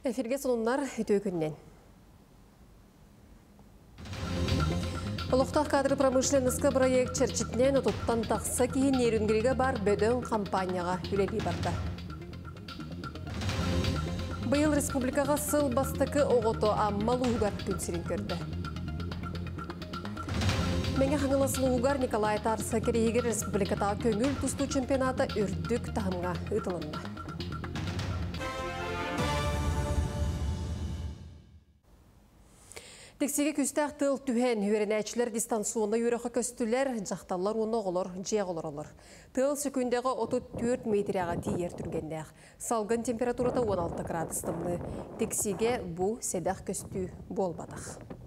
Эфирге сонуннар үтө күннен. Олықтақ кадры промышленності проект черчитнен ұтыттан тақсы кейін ерінгіреге бар бөдің компанияға үлелі барды. Бұйыл республикаға сыл бастықы оғыты аммал ұғығар күнсерін көрді. Мәңе қаңылысылы ұғығар Николай Тарсы керейгер республикатағы көңіл тұсту чемпионаты үрдік тағымға ұтылынды. Тексеге күстәк тыл түһен үйренәчләр дистанционны юрақы көстүләр, жақталар оны оғылыр, жеғылыр олыр. Тыл сүкіндегі 34 метрияға тиер түргендәк. Салгын температурата 16 градустымны. Тексеге бұл седақ көстү болбадақ.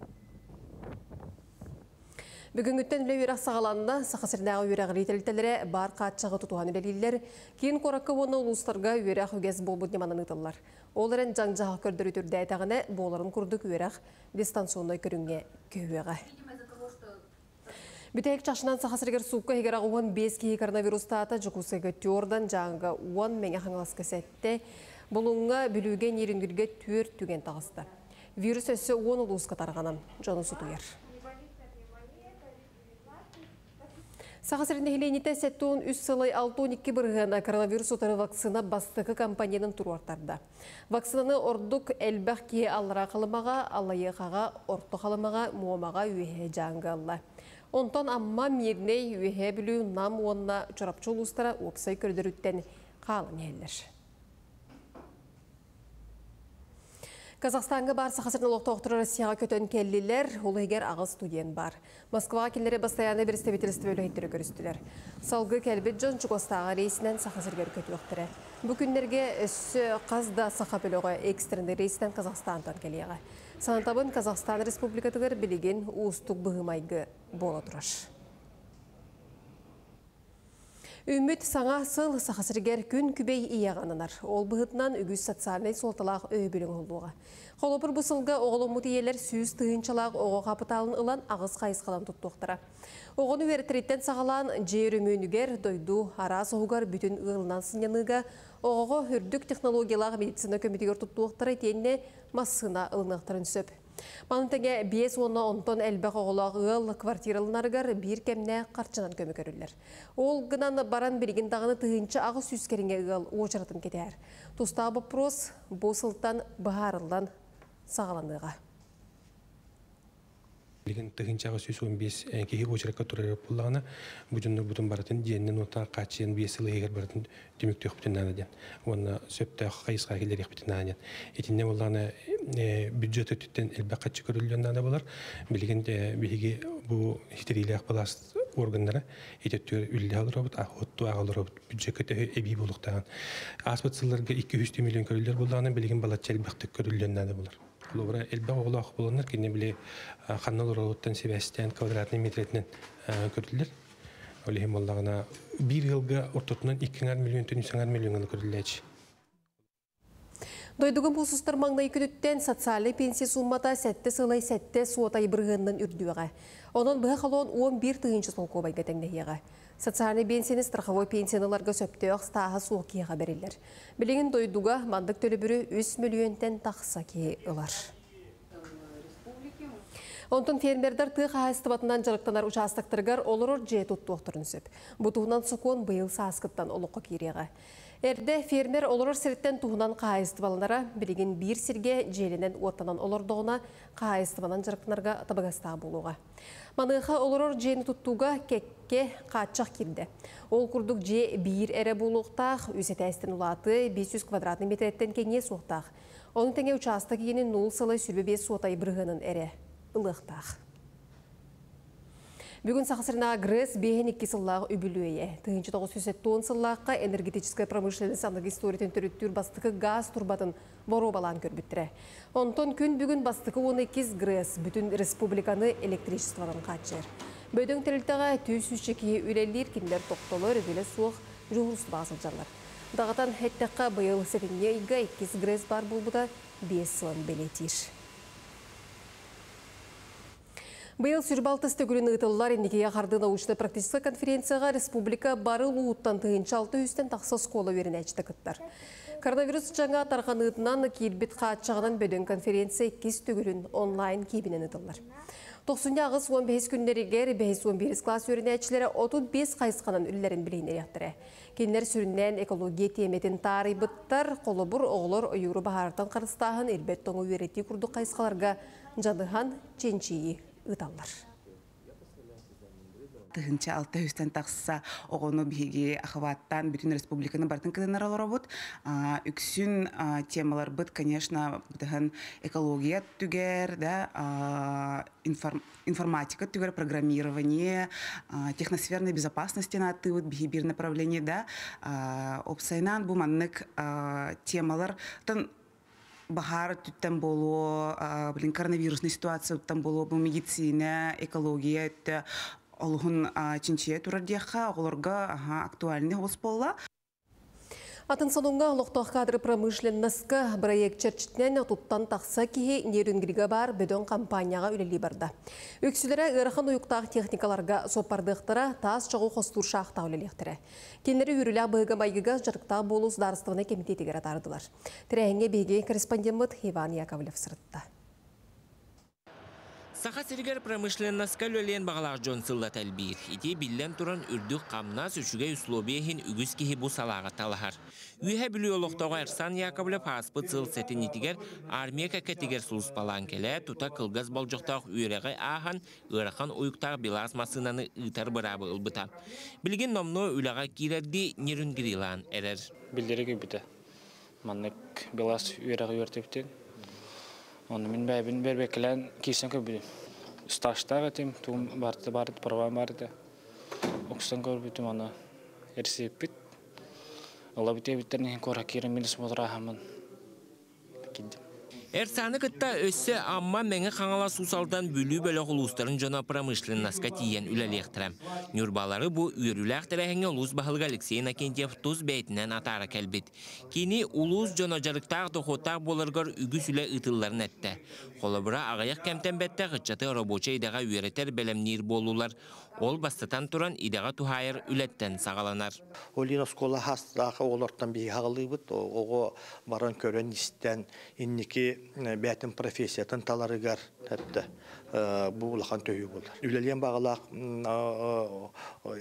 Бүгін үттен үлі үйрақ сағаланына сақасырдағы үйрақ рейтелітелері бар қатшағы тұтуған үлелілер, кейін қорақы оны ұлыстарға үйрақ үгез болбуд неманын ұтылар. Ол әрін жаңжаға көрдір үтірді әтағыны боларын күрдік үйрақ дистанционной көрінге көйеға. Бүтәйік чашынан сақасыргер суққа егер ағуын 5 кейі коронавирустата жүкусығы тёрдан жаңғы 10 мәңе қаңылас кәсәтті бұлыңға бүлуге нерінгірге түер түген тағысты. Вирус өсі 10 ұлысқа тарғанын жоны сұтуер. Сағасырында хеленеті сәттуын үс сылай 6-12 бірғана коронавирус отары вакцина бастықы компанияның тұруартарда. Вакцинаны ордық әлбәқ кие алыра қалымаға, алайықаға, орты қалымаға, муамаға үйе жаңғы алла. Онтан амма мирней үйе білу нам онына чорапчы ұлыстара опсай көрдіріттен қалын елдер. Казахстанға бар сақасырын олықтауқтыры Россияға көтен келлилер, ол егер ағыз студент бар. Москваға келлері бастаяны бір бөлі хеттері көрістілер. Салғы кәлбет жон Чугостаға рейсінен сақасыргер көтіліқтірі. Бүкіндерге өссі қазда сақа бөлігі экстренді рейсінен Казахстантан келеға. Санатабын Казахстан Республикатығыр білеген ұстық бұғымайғы бола тұраш. Үміт саңа сыл сақасыргер күн күбей ияғанынар. Ол бұғытынан үгіз социальный солталақ өйбілің олуға. Қолопыр бұсылға оғылы мұтиелер сүйіз тыынчалақ оғы қапыталын ылан ағыз қайысқалан тұттуқтыра. Оғыны веретіреттен сағалан жейрімөнігер дойду арас оғығар бүтін ұғылынан сыняныға оғы үрдік технологиялағы медицина көмітігер тұттуқтыра етенне массына ылынақтырын сөп. Манытыңа 5-10 онтон әлбәқ оғылағыл квартиралынарғар бір кәмне қарчынан көмі көрілер. Ол гынан баран бірген дағыны тұғынчы ағы сүскеріңе ұғыл очыратын кетер. Тұста бұпрос бұл сылттан бағарылдан сағаланыға. Билген тыгынчага сүз 15 кеги бочеракка турар буллагана бужуннур бутун баратын ота буллагана бюджет качы көрүлгөн нана болар. Билген биги бу хитерилек балас органдары этөттөр үлле алыр робот, ахотту алыр робот бюджетке эби булуктаган. Аспиталларга 200 миллион көрүлөр буллагана билген балачел бактык көрүлгөн нана болар. Лобра элбе оглах болоннар кине биле ханнал ролоттан себестен квадратный метретнен көрдүлөр. Олехим боллагана бир жылга ортотунан 2 миллион төн 3 миллион көрдүлөч. Дойдугун бұлсыстар маңнай күніттен социальный пенсия суммата сәтті сылай сәтті суатай бірғынның үрдуіға. Оның бұға қалуын 11 тыынчы сол көбайға тәңдейіға. Социальный пенсияны страховой пенсияларға сөпті оқ стаға суық кейға берілер. Білігін дойдуға мандық төлі бүрі 3 миллионтен тақса кей ұлар. Онтын фермердар тыға хайстыбатынан жарықтанар участықтырғар олырыр же тұтты оқтырын сөп. Бұтуғынан сұқуын бұйыл сасқыттан олыққа кереға. Әрді фермер олырыр сірттен туғынан қайыстыбалынара білеген бір сірге желінен оттанан олырдығына қайыстыбанан жарықтанарға табығастағы болуға. Маныға олырыр жені тұттуға кекке қатшақ келді. Ол күрдік же бір әрі болуқтақ, өсет әстін ұлаты 500 квадратный метреттен кеңе соқтақ. Оның тәңе участық ені 0 сылай сүрбе 5 сотай бірғының әрі ылықтақ. Бүгін сақсырына грэс бейін сыллағы үбілуе. Тыңынчы 910 сыллаққа энергетическая промышленность анығы историятын түріттір бастықы газ турбатын вору балан көрбіттірі. Онтон күн бүгін бастықы 12 грэс бүтін республиканы электричестводан қатшыр. Бөдің тірілтіға түйсүші кейі үлелер кендер тоқтолыр өбілі суық жұғырыс басыл жарлар. Дағатан әттіққа бұйыл сетінге иға 2 грэс бар болбыда 5 сылын белетир. Быйыл сүрбалтыс төгілін ұтылылар ендекеге қарды научны практическа конференцияға республика бары луыттан тыынчы алты үстен тақсы скола верін әчті кыттар. Коронавирус жаңа тарғанытынан ки일бит қатшағынан бөден конференция 2 түгілін онлайн кейбінен ұтылар. 90 ағыз 15 күннерігер 5-11 класс өрінәчілері 35 қайысқанын үллерін білейнер яқтыры. Кенлер сүріннен экология теметін тары бұттар, қолы бұр оғылыр ойыры бағартан қарыстағын елбет тоңы өреті күрді қайысқаларға жадыған ченчейі ұталар тыһынча алты хүстен тақса оғону биһиги ахваттан бүтүн республиканы бартын кытынар олоробут үксүн темалар быт конечно бытыһын экология түгер да информатика түгер программирование техносферной безопасности на тыбыт биһи бир направление да. Опсайнан бу маннык темалар тын бахар түттен болу, блин, коронавирусный ситуация түттен болу, бу медицина, экология, олығын чинчие турардияха оғыларға актуальный хос болла. Атын сонуңга лоқтоқ кадры промышленностка проект черчитнен туттан тақса кихи нерүнгірига бар бөдөн компанияға үлелі барды. Өксілері ырахын уюқтағы техникаларға сопардықтыра тас жоғу қостур шақта үлелектірі. Кенлері үрілі бұйға байгыға жарықтағы болус дарыстығына кемитетігер атардылар. Тірәңге беге корреспондент Иван Яковлев сырытты. Саха сиргер промышленностка лөлен бағалақ жон сылла тәлбейір. Ити биллен туран үрдік қамна сүшіге условиехин үгіз кихи бұ салаға талахар. Үйе білі олықтауға Эрсан Яковлев хаспыт сыл сәтін итигер армия кәкетігер сұлыс балан келе, тута кылгаз болжоқтақ үйреғі ахан, ұрақан ұйықтақ билас масынаны ұйтар бұрабы ұлбыта. Білген номно үлаға кирерді нерін гирилан әрер. Білдері біті. Маннық билас үйреғі үйертептен. Оны мен бәйбін бербекілән кейсен көбі. Сташтағы тем, туым барды барды, правам барды. Оксан көрбітім аны ерсеп бит. Алла біте біттерін көрі керін мені смотра хамын. Киддім. Эрсаны кытта өссө амма меңе қаңала сусалдан бүлі бөлі құлустарын жона промышленнаска тиен үләлектірем. Нюрбалары бу үйріләк тәрәхіңе улус бағылға Алексей Накентьев туз бәйтінен атары кәлбет. Кені улус жона жарықтақ доқоттақ болырғыр үгі сүлі ұтыларын әтті. Қолыбыра ағаяқ кәмтен бәтті ғытчаты рабоча идаға үйретер бәлемнер болулар. Ол бастатан туран идаға тухайыр үлеттен сағаланар. Олина скола хастағы олортан бей хағылыбыт, оғы баран көрен истен, инники бәтін профессиятын таларыгар тәтті. Бұл улахан түйі болар. Үлелен бағалақ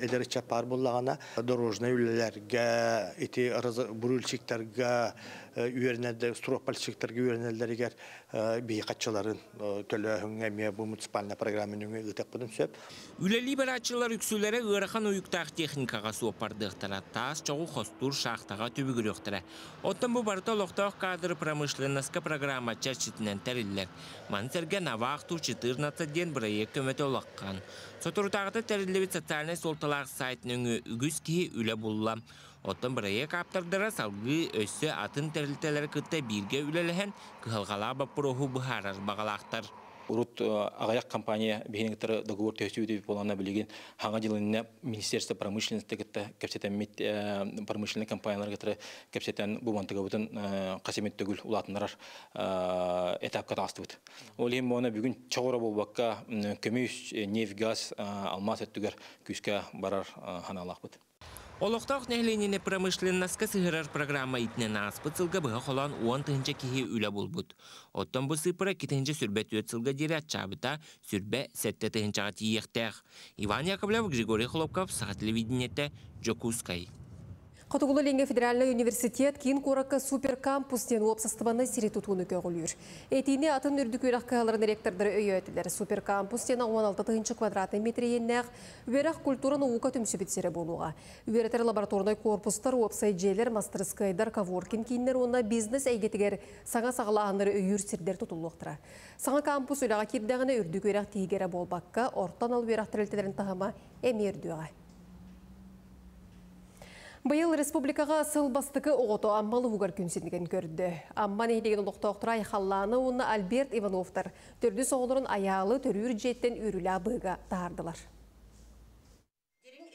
элер чапар буллагана дорожный үлелерге, ити бүрүлчиктерге, үйернелде стропальчиктерге үйернелдеригер бей қатчыларын төлөһүн эме бу муниципальный программаның үтек будым сөп. Үлели барачылар үксүләре ырахан уюктак техникага суопардыктара тас чогу хостур шахтага түбүгүрөктөрө. Оттон бу барта лохтох кадр промышленностка программа чачитинен териллер. Мансерге навахту 14 ден проект көмөтө олаккан. Сотурутагыта териллебит социальный солталак сайтының үгүс ки үле булла. Оттон проект аптардыра салгы өссө атын терилтелер кытта бирге үлелehen кыхалгала баппуроху бухарар багалактар. Урут агаяк компания бехингтер договор төсүдү болана билген хаңа жылында Министерство промышленности гетте кепсетен мит промышленный компаниялар гетте кепсетен бу мантыга бутун касемет төгүл улатындар этапка тастыбыт. Ол эми моны бүгүн чогора болбакка көмүс нефть газ алмаз өттүгөр күскө барар ханалакбыт. Олоқтақ нәхленіне промышленнаска сығырар программа итнен аспыт сылға бұға қолан 10 тыңча кихи үлі бұлбұд. Оттан бұл сыпыра кетенче сүрбет өт сылға дере атчабыта сүрбе сәтті тыңчаға тиектәқ. Иван Яковлев, Григорий Хлопков, Саға телевидениетті Джокускай. Қатуғылы Ленге федеральный университет кейін қораққа суперкампустен опсастыбаны сиретутуыны көгілер. Әтейіне атын үрдік өріқ қағаларын ректордары өй өтілер. Суперкампустен 16 квадрат метр еннәқ өріқ культураны уқа түмсі бітсері болуға. Өретер лабораторной корпустар опсай желер, мастерскайдар, каворкин кейіндер онына бизнес әйгетігер саңа сағылағанлары өйір сірдер тұтылуқтыра. Саңа кампус өліға кердіғіне үрдік өріқ тегері болбаққа, ортан ал өріқ тірілтелерін тағыма әмердіға. Бұйыл республикаға сыл бастықы оғыты аммалы ұғар күнсендіген көрді. Амман ейлеген ұлықтауқтыра айқалланы оны Альберт Ивановтар түрді соғылырын аялы түрір жеттен үрілі абыға тағардылар.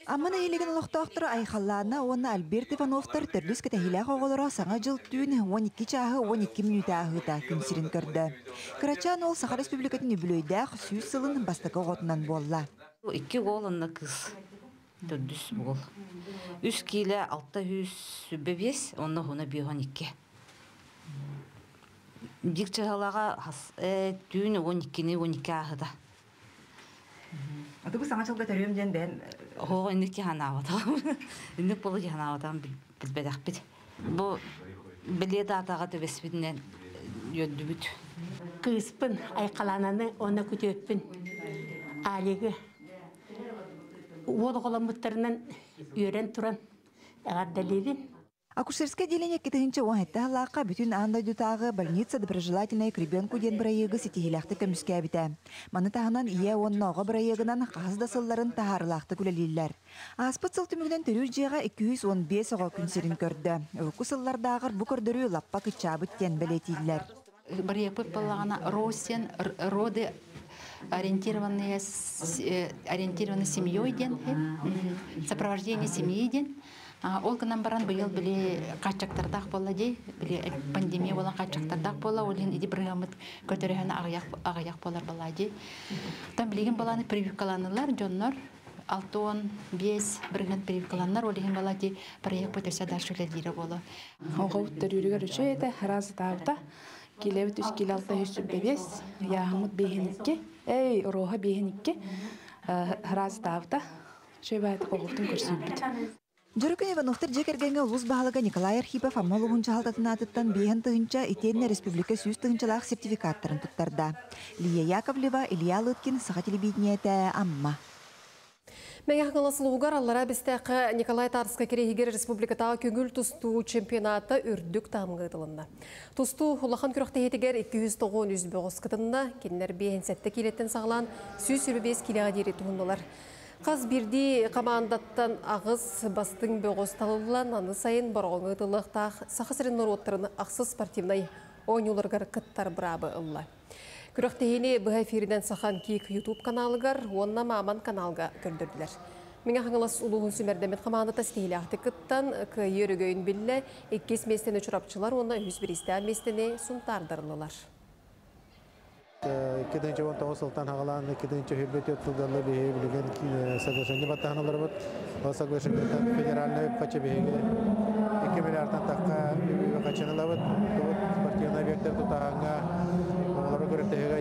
Амман эйлеген олохтоохтор айхаллаана оны Альберт Ивановтар төрлүс кетехилээх оголоро саңа жыл түүн 12 чааһы 12 минут аахыта күнсирин көрдө. Кырачаан ол Саха Республикатын үбүлөйдээх сүүс сылын бастакы оғотунан болла. Икки голынна кыз. Төрдүс уол үс кииле алта хүс сүббебес онно хуна биохон икке бик чыгалага түүн он иккини он икке ахыда Аты бу саңа чалга төрөм ден бен Ого инник ки ханааватам. Инник болу ки ханааватам билбедакпит. Бу биле датага төбеспитинен йөддүбүт. кыыспын айкалананы оны күтөппүн алиги уолголомуттарынан үйрен туран эгардалибин Акушерское отделение кетігінші уахетті халаққа бүтін андай дутағы больница доброжелательной к ребенку ден бірайығы сетихиляқты көміске әбіті. Маны тағынан ие оннауға бірайығынан қағызда сылларын тағарылақты күлелейлер. Аспыт сыл түмігінен түрі жеға 215 оға күнсерін көрді. Өкі сыллардағыр бұ көрдірі лаппа күтчабыт тен білетейлер. Барьепыт баллагана росен роды ориентированные э, ориентированы семьей ден э, сопровождение семьи ден. Ол гынан баран быйыл били качактардак болла дей били пандемия болан качактардак болла ол иди бырыгамыт көтөрөһөн агаяк болар болла дей там билеген баланы прививкаланылар жоннор алты он бес разы табыта. Келебіт үш келі алта үш бебес, яғымыт бейхенікке, әй, роға бейхенікке, разы табыта. Шөй байты қоғылтын көрсүйбіт. Жөрөкөн Ивановтар жекергенге улус бағалыға Николай Архипов аммолуғын жағалтатын атыттан бейін Республика сүйіз тұғынчалақ сертификаттарын тұттарда. Лия Яковлева, Илья Лыткин, Саға телевидениеті Амма. Мәңе қаңыласылуғар аллара бістәқі Николай Тарска керегігер республикатағы күгіл тұсту чемпионаты үрдік тамғыдылында. Тұсту ұлақан күріқті етігер 209 үзбеғыз кытында кенлер бейін сәтті келеттен сағылан сүйіз сүрбес келеға дейрі туындылар. Қаз бірді командаттан ағыз бастың бөғыз талылан аны сайын барғыңыдылықтақ сақысырын нұр ақсыз спортивнай ойнуларғар кыттар бұрабы ұлла. Күріқтейіне бұға сахан кейк YouTube каналыгар, онна маман каналға көрдірділер. Меңа қаңылас ұлығын сүмердемет қаманды стейлі ақты кыттан күйерігөйін білі, еккес местені онна үз бір істән местені сұнтардырылылар. Қачы бейге 2 миллиардтан таққа